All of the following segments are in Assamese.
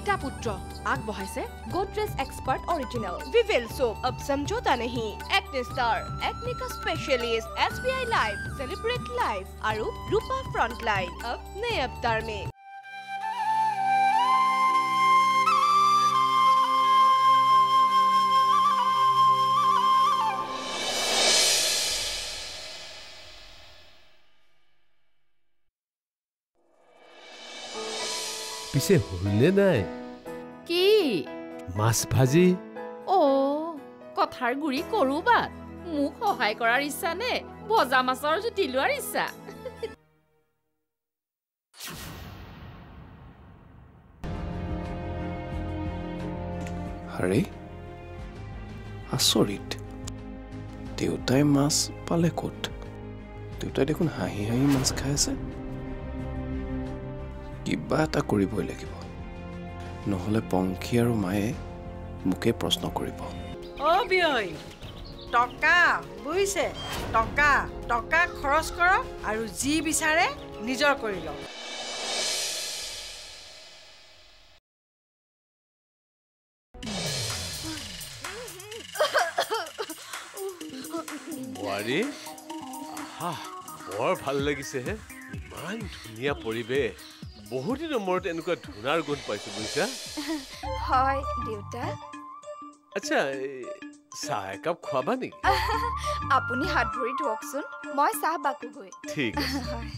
পিতা পুত্ৰ আগবঢ়াইছে গোদৰেজ এক্সপাৰ্ট অৰিজিনেল ভিভেল চোপ আপ সমঝোতা নেহি acne star একনিকা specialist S B I life celebrate life আৰু ৰূপা ফ্ৰণ্ট লাইন আপ নে আপ মে পিছে হ'লনে নাই কি মাছ ভাজি অ' কথাৰ গুৰি কৰোবাত মোক সহায় কৰাৰ ইচ্ছা নে ভজা মাছৰ জুতি লোৱাৰ ইচ্ছা আৰে আচৰিত দেউতাই মাছ পালে ক'ত দেউতাই দেখোন হাঁহি হাঁহি মাছ খাই আছে কিবা এটা কৰিবই লাগিব। নহ'লে পংখী আৰু মায়ে মোকে প্ৰশ্ন কৰিব। অ' টকা বুজিছে? টকা টকা খৰচ কৰক আৰু যি বিচাৰে নিজৰ কৰি লওক। বোৱাৰী আহা বৰ ভাল লাগিছে হে। ইমান ধুনীয়া পৰিৱেশ। বহুদিনৰ মূৰত এনেকুৱা ধূনাৰ গোন্ধ পাইছো বুজিছা? হয় দেউতা। আচ্ছা চাহ একাপ খোৱাবা নেকি? আপুনি হাত ভৰি ধুৱকচোন মই চাহ বাকোগৈ। ঠিক আছে। হয়।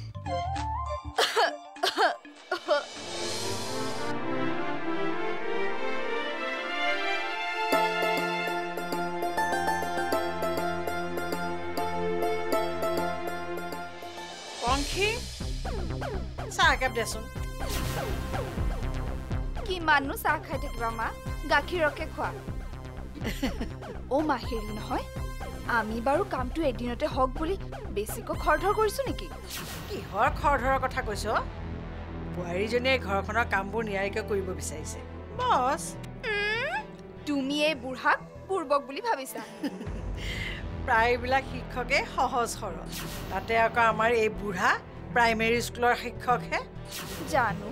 পংখী? চাহ একাপ দেচোন কিমাননো চাহ খাই থাকিবা মা গাখীৰকে খোৱা অ' মা হেৰি নহয় আমি বাৰু কামটো এদিনতে হওক বুলি বেছিকৈ খৰধৰ কৰিছো নেকি কিহৰ খৰধৰৰ কথা কৈছ বোৱাৰীজনীয়ে ঘৰখনৰ কামবোৰ নিয়াৰিকৈ কৰিব বিচাৰিছে বছ তুমি এই বুঢ়াক পূৰ্বক বুলি ভাবিছা প্ৰায়বিলাক শিক্ষকে সহজ সৰল তাতে আকৌ আমাৰ এই বুঢ়া প্ৰাইমেৰী স্কুলৰ শিক্ষকহে জানো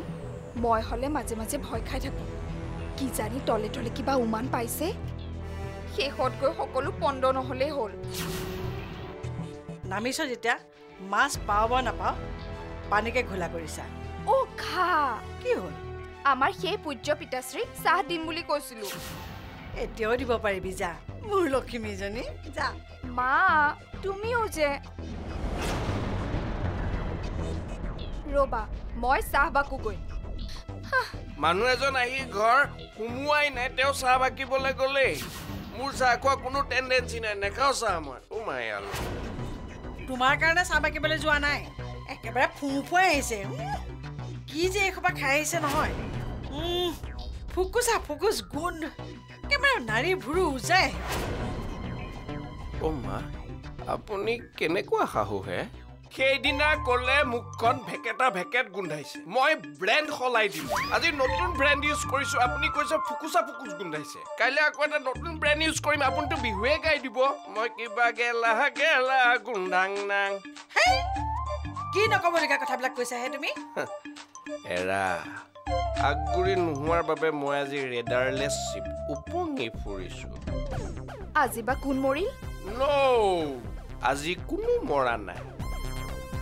মই হ'লে মাজে মাজে ভয় খাই থাকোঁ। কিজানি তলে তলে কিবা উমান পাইছে? শেষত গৈ সকলো পণ্ড নহ'লেই হ'ল। নামিছ যেতিয়া মাছ পাওঁ বা নাপাওঁ পানীকে ঘোলা কৰিছা। অ' খা। কি হ'ল? আমাৰ সেই পূজ্য পিতাশ্ৰীক চাহ দিম বুলি কৈছিলোঁ। এতিয়াও দিব পাৰিবি যা মোৰ লক্ষ্মীজনী যা। মা তুমিও যে। ৰ'বা মই চাহ বাকোগৈ। মানুহ এজন আহি ঘৰ সোমোৱাই নাই তেওঁ চাহ বাকিবলৈ গ'লেই। মোৰ চাহ খোৱা কোনো টেণ্ডেঞ্চি নাই নেখাওঁ চাহ মই। সোমাই আলো তোমাৰ কাৰণে চাহ বাকিবলৈ যোৱা নাই। একেবাৰে ফুঁফুৱাই আহিছে। কি যে এইসোপা খাই আহিছে নহয়। ফুকুচা ফুকুচ গোন্ধ একেবাৰে নাৰী ভুৰু উজাই অ' মা আপুনি কেনেকুৱা শাহু হে? সেইদিনা ক'লে মুখখন ভেকেটা ভেকেট গোন্ধাইছে। মই ব্ৰেণ্ড সলাই দিলোঁ আজি নতুন ব্ৰেণ্ড ইউজ কৰিছোঁ আপুনি কৈছে ফুকুচা ফুকুচ গোন্ধাইছে। কাইলৈ আকৌ এটা নতুন ব্ৰেণ্ড ইউজ কৰিম আপুনিতো বিহুৱে গাই দিব। মই কিবা গেলা গেলা গোন্ধাং নাং। কি নক'বলগীয়া কথাবিলাক কৈছাহে তুমি? এৰা আগগুৰি নোহোৱাৰ বাবে মই আজি ৰেডাৰলেছ চিপ উপঙি ফুৰিছোঁ। আজি বা কোন মৰিল? ন' আজি কোনো মৰা নাই।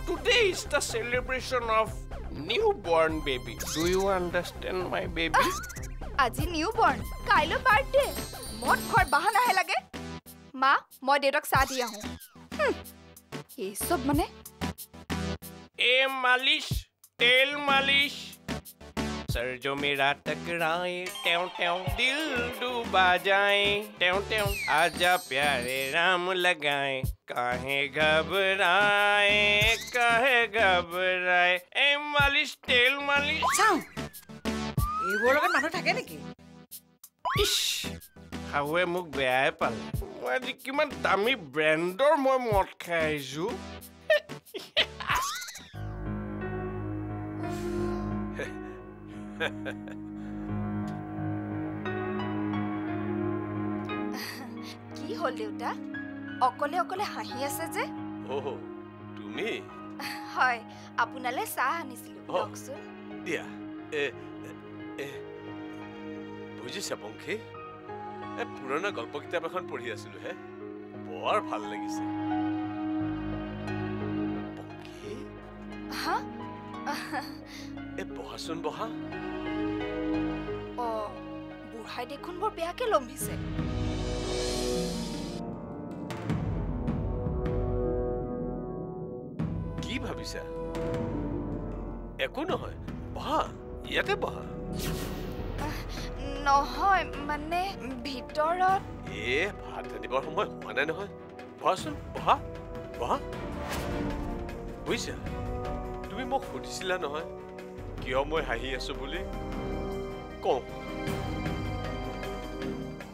today is the celebration of newborn baby. Do you understand my baby? আজি নিউবৰ্ণ কাইলৈ বাৰ্থডে মদ খোৱাৰ বাহানাহে লাগে মা মই দেউতাক চাহ দি আহোঁ এইচব মানে এ মালিচ তেল মালিচ सर जो मेरा टकराए ट्यों ट्यों दिल डूबा जाए ट्यों ट्यों आजा प्यारे राम लगाए काहे घबराए काहे घबराए ए मालिश तेल मालिश চাওঁ এইবোৰৰ লগত মানুহ থাকে নেকি ইছ শাহুৱে মোক বেয়াই পালে মই আজি কিমান দামী ব্ৰেণ্ডৰ মই মদ খাই আহিছোঁ কি হ'ল দেউতা? অকলে অকলে হাঁহি আছে যে? তুমি? হয় আপোনালৈ চাহ আনিছিলোঁ দিয়া। বুজিছা পংখী? এই পুৰণা গল্প কিতাপ এখন পঢ়ি আছিলো হে। বৰ ভাল লাগিছে। বহাচোন বহা। অ বুঢ়াই দেখোন বৰ বেয়াকে লম্ভিছে। কি ভাবিছা? একো নহয় বহা ইয়াতে বহা। নহয় মানে ভিতৰত। এ ভাত ৰান্ধিবৰ সময় হোৱা নাই নহয়। বহাচোন বহা বহা। বুজিছা? তুমি মোক সুধিছিলা নহয়। কিয় মই হাঁহি আছো বুলি কওঁ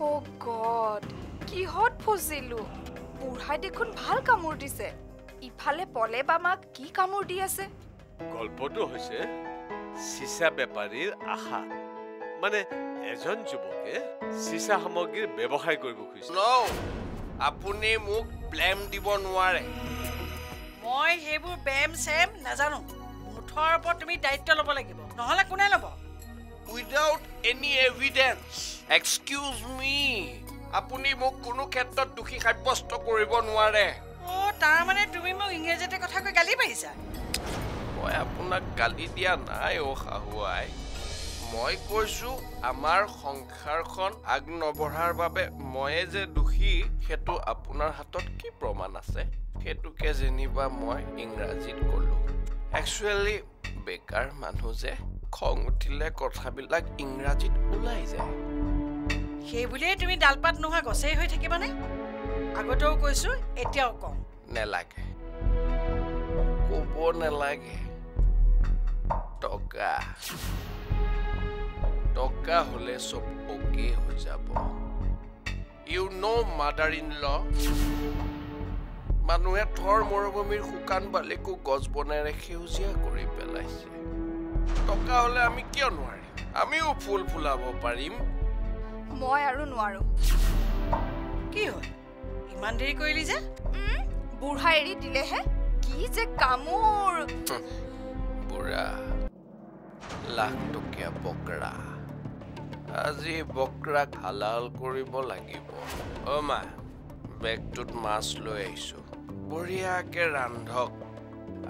অ' গড কিহত ফচিলো? বুঢ়াই দেখোন ভাল কামোৰ দিছে। ইফালে পলে বামাক কি কামোৰ দি আছে? গল্পটো হৈছে চিচা বেপাৰীৰ আশা। মানে এজন যুৱকে চিচা সামগ্ৰীৰ ব্যৱসায় কৰিব খুজিছে। আপুনি মোক ব্লেম দিব নোৱাৰে। মই সেইবোৰ বেম চেম নাজানো। মুঠৰ ওপৰত তুমি দায়িত্ব ল'ব লাগিব। নহ'লে কোনে ল'ব? Without any evidence excuse me আপুনি মোক কোনো ক্ষেত্ৰত দোষী সাব্যস্ত কৰিব নোৱাৰে। অ' তাৰমানে তুমি মোক ইংৰাজীতে কথা কৈ গালি পাৰিছা? মই আপোনাক গালি দিয়া নাই অ' শাহুৱাই। মই কৈছো আমাৰ সংসাৰখন আগ নবঢ়াৰ বাবে ময়ে যে দোষী সেইটো আপোনাৰ হাতত কি প্ৰমাণ আছে? সেইটোকে যেনিবা মই ইংৰাজীত ক'লো। একচুৱেলি বেকাৰ মানুহ যে খং উঠিলে কথাবিলাক ইংৰাজীত ওলাই যায়। সেই বুলিয়ে তুমি ডালপাত নোহোৱা গছেই হৈ থাকিবানে? আগতেও কৈছো এতিয়াও কওঁ। নেলাগে। ক'ব নেলাগে। টকা। টকা হ'লে চব অকে হৈ যাব। You know mother in law মানুহে থৰ মৰুভূমিৰ শুকান বালিকো গছ বনেৰে সেউজীয়া কৰি পেলাইছে। টকা হ'লে আমি কিয় নোৱাৰিম? আমিও ফুল ফুলাব পাৰিম। মই আৰু নোৱাৰো। কি হ'ল? ইমান দেৰি কৰিলি যে? বুঢ়াই এৰি দিলেহে? কি যে কামোৰ! বুঢ়া লাখ টকীয়া বকৰা। আজি বকৰাক হালাল কৰিব লাগিব। অ' মা বেগটোত মাছ লৈ আহিছো। বঢ়িয়াকে ৰান্ধক।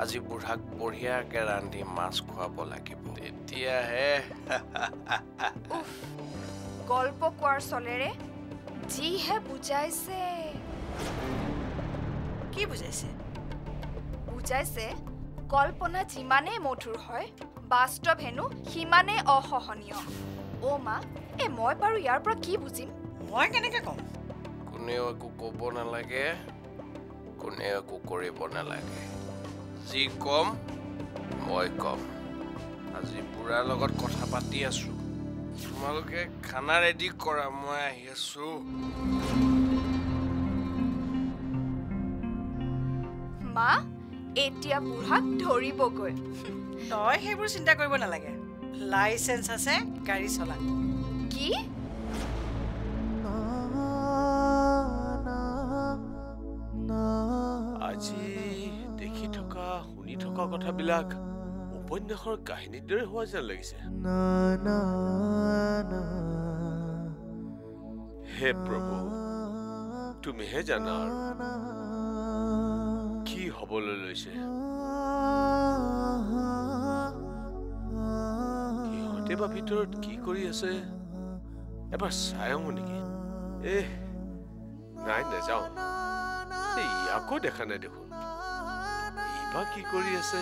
আজি বুঢ়াক বঢ়িয়াকে ৰান্ধি মাছ খুৱাব লাগিব। তেতিয়াহে উফ, গল্প কোৱাৰ চলেৰে যিহে বুজাইছে। কি বুজাইছে? বুজাইছে কল্পনা যিমানেই মধুৰ হয় বাস্তৱ হেনো সিমানেই অসহনীয়। অ' মা এ মই বাৰু ইয়াৰ পৰা কি বুজিম? মই কেনেকে ক'ম? কোনেও একো ক'ব নালাগে। একো কৰিব নালাগে যি কম মই কম আজি বুঢ়াৰ লগত কথা পাতি আছো তোমালোকে খানা ৰেডি কৰা মই আহি আছো মা এতিয়া বুঢ়াক ধৰিবগৈ তই সেইবোৰ চিন্তা কৰিব নালাগে লাইচেঞ্চ আছে গাড়ী চলা কি থকা কথাবিলাক উপন্যাসৰ কাহিনীৰ দৰে হোৱা যেন লাগিছে। হে প্ৰভু তুমিহে জানা আৰু কি হবলৈ লৈছে। সিহঁতে বা ভিতৰত কি কৰি আছে? এবাৰ চাই আহো নেকি? এ নাই নাযাওঁ। ইয়াকো দেখা নাই দেখোন। ই বা কি কৰি আছে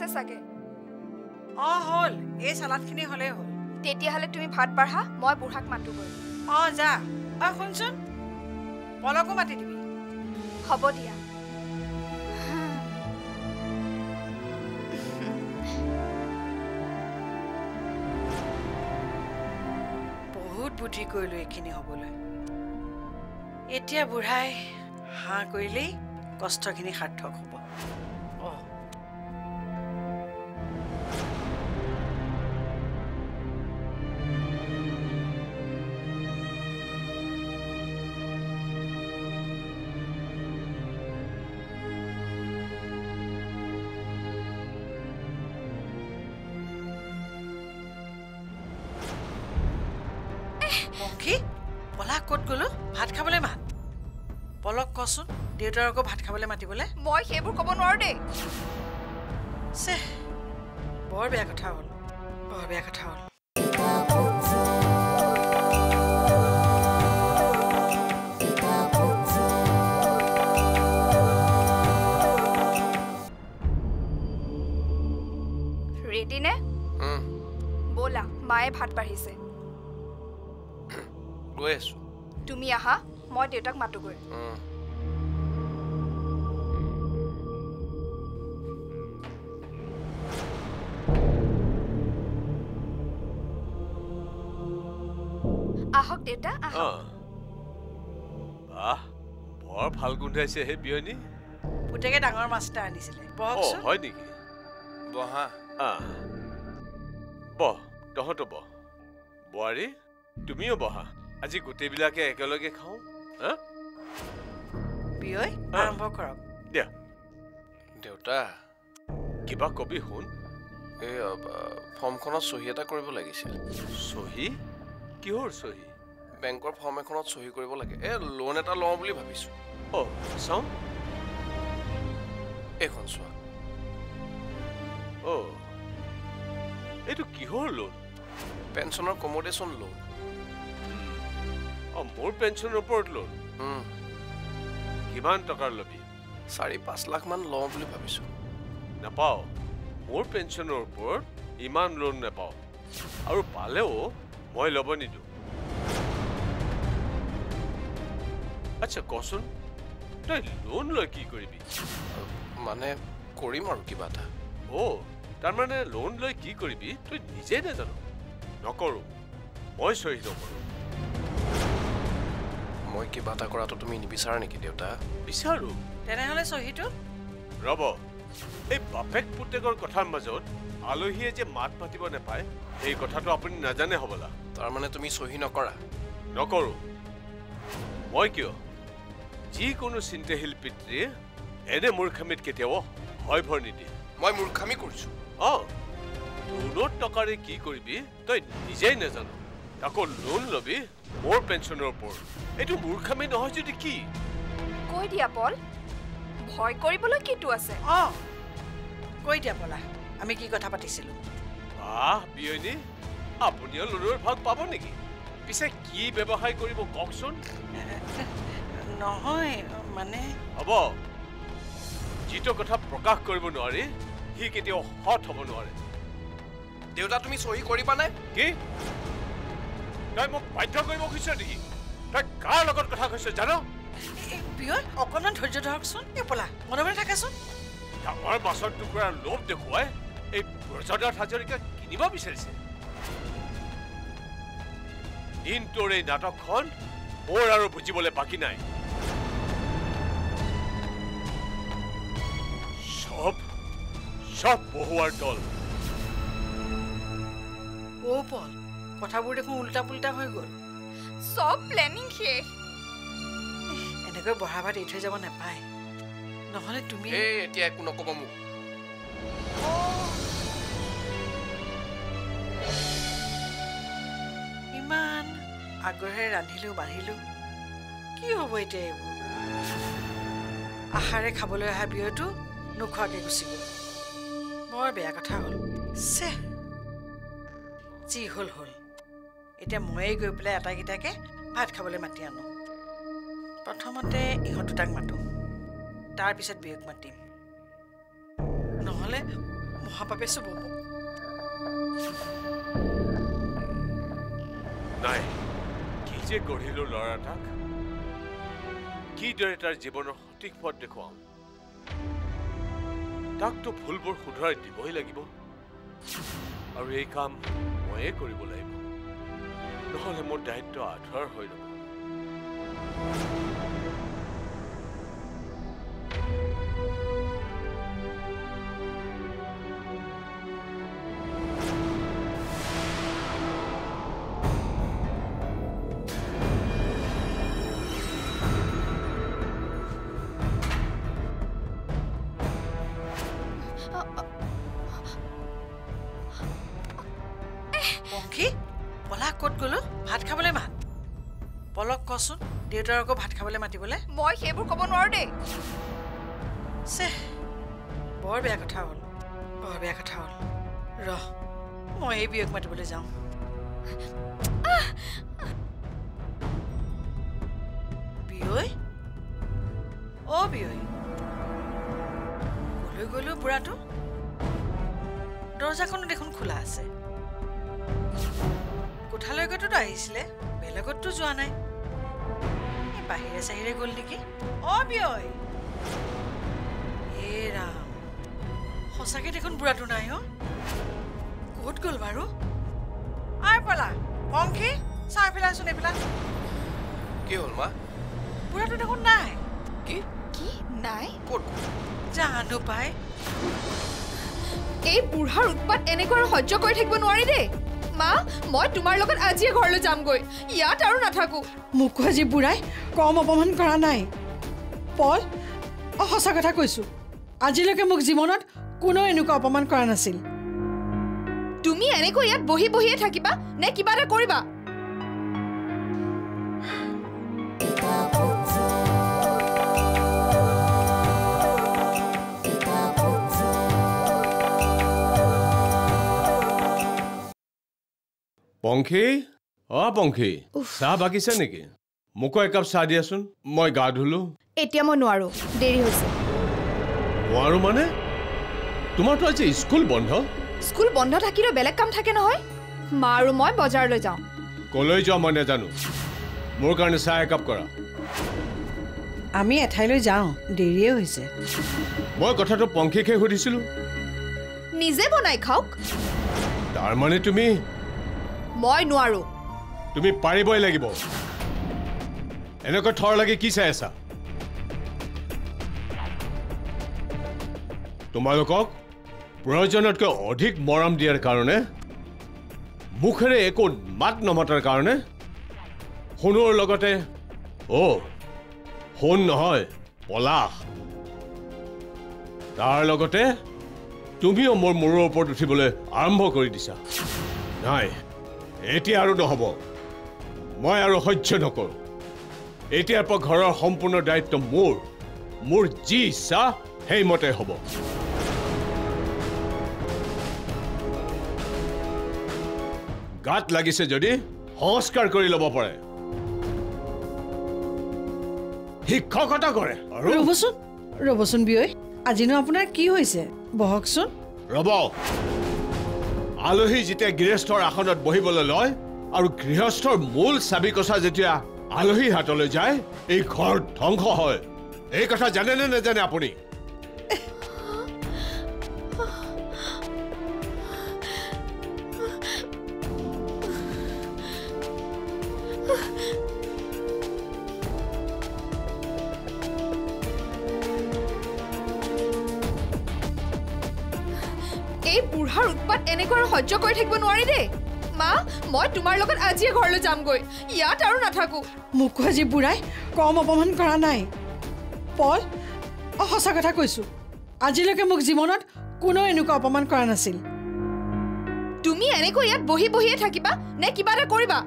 লাগিছে চাগে? অঁ হ'ল। এই চালাডখিনি হ'লেই হ'ল। তেতিয়াহ'লে তুমি ভাত বাঢ়া মই বুঢ়াক মাতোগৈ। অঁ যা। অঁ শুনচোন। পলকো মাতি দিবি। হ'ব দিয়া। বহুত বুদ্ধি কৰিলোঁ এইখিনি হ'বলৈ। এতিয়া বুঢ়াই হাঁহ কৰিলেই কষ্টখিনি সাৰ্থক হ'ব। গ'লো। ভাত খাবলৈ মাত। পলক কচোন দেউতাৰ আকৌ ভাত খাবলৈ মাতিবলৈ। মই সেইবোৰ ক'ব নোৱাৰো দেই। চে বৰ বেয়া কথা হ'ল বৰ বেয়া কথা হ'ল। ৰেডি নে? উম, ব'লা মায়ে ভাত বাঢ়িছে। গৈ আছো। তুমি আহা মই দেউতাক মাতোগৈ। আহক দেউতা বাহ বৰ ভাল গোন্ধাইছে হে বিয়নী। পুতেকে ডাঙৰ মাছ এটা আনিছিলে হয় নেকি? বহা। আহ বহ তহঁতো বহ। বোৱাৰী তুমিও বহা। আজি গোটেইবিলাকে একেলগে খাওঁ? হা? বিয়ৈ অঁ। আৰম্ভ কৰক। দিয়া। দেউতা কিবা কবি শুন। এই ফৰ্মখনত চহী এটা কৰিব লাগিছিল। চহী? কিহৰ চহী? বেংকৰ ফৰ্ম এখনত চহী কৰিব লাগে। এই লোন এটা লওঁ বুলি ভাবিছোঁ। অঁ চাওঁ। এইখন চোৱা। অঁ এইটো কিহৰ লোন পেঞ্চনৰ কমোডেশ্যন লোন অঁ মোৰ পেঞ্চনৰ ওপৰত লোন কিমান টকাৰ ল'বি? চাৰি পাঁচ লাখমান লওঁ বুলি ভাবিছোঁ। নাপাওঁ। মোৰ পেঞ্চনৰ ওপৰত ইমান লোন নাপাওঁ। আৰু পালেও মই ল'ব নিদিওঁ। আচ্ছা কচোন তই লোন লৈ কি কৰিবি? মানে কৰিম আৰু কিবা এটা। অ' তাৰমানে লোন লৈ কি কৰিবি তই নিজেই নাজানো। নকৰোঁ। মই চহী নকৰোঁ। মই কিবা এটা কৰাটো তুমি নিবিচাৰা নেকি দেউতা? বিচাৰোঁ। তেনেহ'লে চহীটো? ৰ'ব এই বাপেক পুতেকৰ কথাৰ মাজত আলহীয়ে যে মাত মাতিব নাপায় সেই কথাটো আপুনি নাজানে হ'বলা। তাৰমানে তুমি চহী নকৰা? নকৰোঁ। মই কিয়? যিকোনো চিন্তাশীল পিতৃয়ে এনে মূৰ্খামিত কেতিয়াও ভয় ভৰ নিদিয়ে। মই মূৰ্খামি কৰিছোঁ। অঁ লোনৰ টকাৰে কি কৰিবি তই নিজেই নাজানো। আকৌ লোন ল'বি মোৰ পেঞ্চনৰ ওপৰত এইটো মূৰ্খামি নহয় যদি কি? কৈ দিয়া পল। ভয় কৰিবলৈ কিটো আছে? অঁ। কৈ দিয়া পলা আমি কি কথা পাতিছিলোঁ? বাহ বিয়নী। আপুনিও লোনৰ ভাগ পাব নেকি? পিছে কি ব্যৱসায় কৰিব কওকচোন? নহয় মানে? হ'ব। যিটো কথা প্ৰকাশ কৰিব নোৱাৰি সি কেতিয়াও সৎ হ'ব নোৱাৰে। দেউতা তুমি চহী কৰিবানে? কি? তই মোক বাধ্য কৰিব খুজিছ নেকি? তই কাৰ লগত কথা কৈছ জান? বিয়ৈ অকণমান ধৈৰ্য ধৰকচোন। এই পলা মনে মনে থাকাচোন ডাঙৰ মাছৰ টুকুৰাৰ লোভ দেখুৱাই এই ব্ৰজদাস হাজৰিকাক কিনিব বিচাৰিছে। দিনটোৰ এই নাটকখন মোৰ আৰু বুজিবলৈ বাকী নাই। চব চব বহুৱাৰ দল। অ' পল কথাবোৰ দেখোন উল্টা পুল্টা হৈ গ'ল। চব প্লেনিং শেষ। এনেকৈ বঢ়া ভাত এৰি থৈ যাব নাপায়। নহ'লে তুমি এতিয়া একো নক'ব মোক। ইমান আগ্ৰহেৰে ৰান্ধিলোঁ বাঢ়িলোঁ। কি হ'ব এতিয়া এইবোৰ? আশাৰে খাবলৈ অহা বিয়টো নোখোৱাকৈ গুচি গ'ল। বৰ বেয়া কথা হ'ল। চে যি হ'ল হ'ল। এতিয়া ময়ে গৈ পেলাই আটাইকেইটাকে ভাত খাবলৈ মাতি আনো। প্ৰথমতে ইহঁত দুটাক মাতোঁ। তাৰপিছত বিয়ক মাতিম। নহ'লে মহাপাপে চুব মোক নাই কি যে গঢ়িলো ল'ৰা এটাক। কিদৰে তাৰ জীৱনৰ সঠিক পথ দেখুৱাম। তাকতো ভুলবোৰ শুধৰাই দিবই লাগিব। আৰু এই কাম ময়ে কৰিব লাগিব। নহ'লে মোৰ দায়িত্ব আধৰুৱাৰ হৈ ৰ'ব পলাশ ক'ত গ'লো? ভাত খাবলৈ মাত। পলক কচোন দেউতাৰ আকৌ ভাত খাবলৈ মাতিবলৈ? মই সেইবোৰ ক'ব নোৱাৰো দেই। চে বৰ বেয়া কথা হ'ল বৰ বেয়া কথা হ'ল। ৰহ মই এই বিয়ক মাতিবলৈ যাওঁ। বিয়ৈ? অ' বিয়ৈ। কলৈ গ'লো বুঢ়াটো? দৰ্জাখনো দেখোন খোলা আছে। কোঠালৈকেতো আহিছিলে? বেলেগততো যোৱা নাই। এই বাহিৰে চাহিৰে গ'ল নেকি? অ' বিয়ৈ এ ৰাম। সঁচাকে দেখোন বুঢ়াটো নাই অ? ক'ত গ'ল বাৰু? আই পলা পংখী চাহ পেলাচোন এইবিলাক কি হ'ল মা? বুঢ়াটো দেখোন নাই। কি? কি? নাই? ক'ত জানো পাই। এই বুঢ়াৰ উৎপাত এনেকৈ আৰু সহ্য কৰি থাকিব নোৱাৰি দেই। মা মই তোমাৰ লগত আজিয়ে ঘৰলৈ যামগৈ। ইয়াত আৰু নাথাকো। মোকো আজি বুঢ়াই কম অপমান কৰা নাই। পল অ সঁচা কথা কৈছোঁ। আজিলৈকে মোক জীৱনত কোনেও এনেকুৱা অপমান কৰা নাছিল। তুমি এনেকৈ ইয়াত বহি বহিয়ে থাকিবা নে কিবা এটা কৰিবা? পংখী? অ পংখী। চাহ বাকিছে নেকি? মোকো একাপ চাহ দিয়াচোন মই গা ধুলো। এতিয়া মই নোৱাৰো দেৰি হৈছে। নোৱাৰো মানে? তোমাৰতো আজি স্কুল বন্ধ? স্কুল বন্ধ থাকিলেও বেলেগ কাম থাকে নহয়। মা আৰু মই বজাৰলৈ যাওঁ। কলৈ যোৱা মই নাজানো। মোৰ কাৰণে চাহ একাপ কৰা। আমি এঠাইলৈ যাওঁ দেৰিয়ে হৈছে। মই কথাটো পংখীকহে সুধিছিলো। নিজে বনাই খাওক। তাৰমানে তুমি মই নোৱাৰো। তুমি পাৰিবই লাগিব। এনেকৈ থৰ লাগি কি চাই আছা? তোমালোকক প্ৰয়োজনতকৈ অধিক মৰম দিয়াৰ কাৰণে মুখেৰে একো মাত নমতাৰ কাৰণে সোণৰ লগতে অ' সোণ নহয় পলাশ। তাৰ লগতে তুমিও মোৰ মূৰৰ ওপৰত উঠিবলৈ আৰম্ভ কৰি দিছা। নাই এতিয়া আৰু নহ'ব। মই আৰু সহ্য নকৰোঁ। এতিয়াৰ পৰা ঘৰৰ সম্পূৰ্ণ দায়িত্ব মোৰ। মোৰ যি ইচ্ছা সেইমতে হ'ব। গাত লাগিছে যদি সংস্কাৰ কৰি ল'ব পাৰে। শিক্ষকতা কৰে ৰ'বচোন ৰ'বচোন বিয়ৈ আজিনো আপোনাৰ কি হৈছে? বহকচোন। ৰ'ব। আলহী যেতিয়া গৃহস্থৰ আসনত বহিবলৈ লয় আৰু গৃহস্থৰ মূল চাবি কচা যেতিয়া আলহীৰ হাতলৈ যায় এই ঘৰ ধ্বংস হয়। এই কথা জানে নে নাজানে আপুনি? বুঢ়াৰ উৎপাত এনেকৈ আৰু সহ্য কৰি থাকিব নোৱাৰি দেই। মা মই তোমাৰ লগত আজিয়ে ঘৰলৈ যামগৈ। ইয়াত আৰু নাথাকো। মোকো আজি বুঢ়াই কম অপমান কৰা নাই। পল অ সঁচা কথা কৈছোঁ। আজিলৈকে মোক জীৱনত কোনেও এনেকুৱা অপমান কৰা নাছিল। তুমি এনেকৈ ইয়াত বহি বহিয়ে থাকিবা নে কিবা এটা কৰিবা?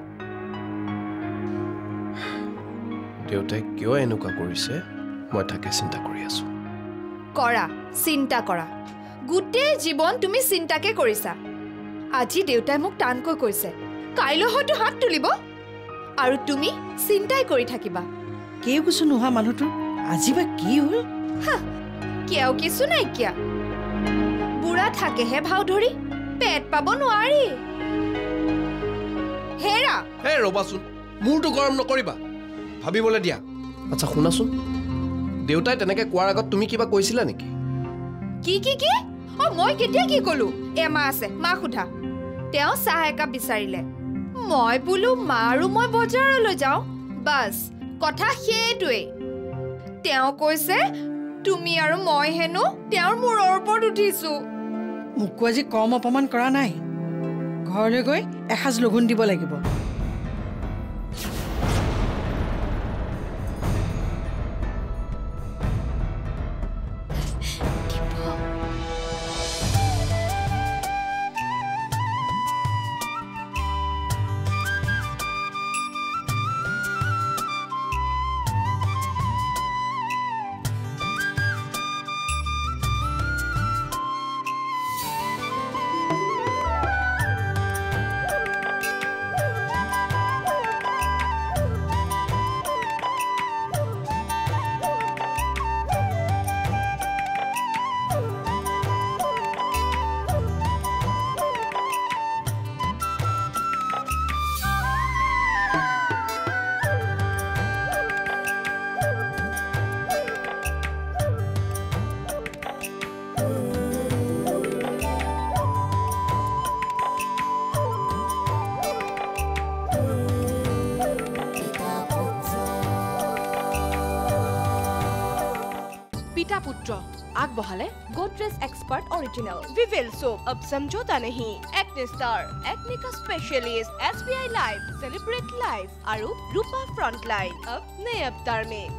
দেউতাই কিয় এনেকুৱা কৰিছে? মই তাকে চিন্তা কৰি আছোঁ। কৰা চিন্তা কৰা। গোটেই জীৱন তুমি চিন্তাকে কৰিছা। আজি দেউতাই মোক টানকৈ কৈছে কাইলৈ হয়তো হাত তুলিব। আৰু তুমি চিন্তাই কৰি থাকিবা। কেও কিছু নোহোৱা মানুহটোৰ আজি বা কি হ'ল? কিছু নাইকিয়া। বুঢ়া থাকেহে ভাও ধৰি পেট পাব নোৱাৰি। হেৰা! হে ৰ'বাচোন মূৰটো গৰম নকৰিবা। ভাবিবলৈ দিয়া। আচ্ছা শুনাচোন। দেউতাই তেনেকৈ কোৱাৰ আগত তুমি কিবা কৈছিলা নেকি? কি কি কি? অ মই কেতিয়া কি কলো? এমাহ আছে মাক সোধা। তেওঁ চাহ একাপ বিচাৰিলে। মই বোলো মা আৰু মই বজাৰলৈ যাওঁ। বাছ কথা সেইটোৱেই। তেওঁ কৈছে তুমি আৰু মই হেনো তেওঁৰ মূৰৰ ওপৰত উঠিছো। মোকো আজি কম অপমান কৰা নাই। ঘৰলৈ গৈ এসাঁজ লঘোণ দিব লাগিব। আগবঢ়ালে Godrej expert original Vivel soap अब समझौता नहीं एक्ने स्टार एक्ने का specialist SBI life celebrate life আৰু ৰূপা ফ্ৰণ্টলাইন अब नए अवतार में